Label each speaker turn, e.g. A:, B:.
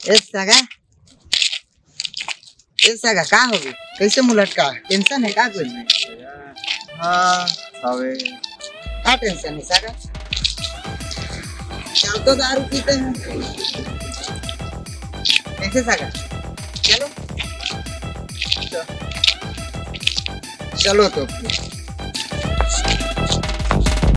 A: ए सगा ए सगा का होगी कैसे मुलट का टेंशन है का कुछ
B: हाँ हवे
A: का टेंशन है सगा चल तो दारू पीते हैं कैसे सागा चलो चलो तो